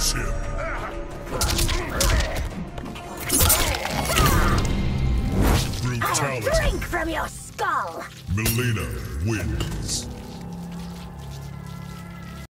Finish him. Brutality. I'll Drink from your skull! Melina wins.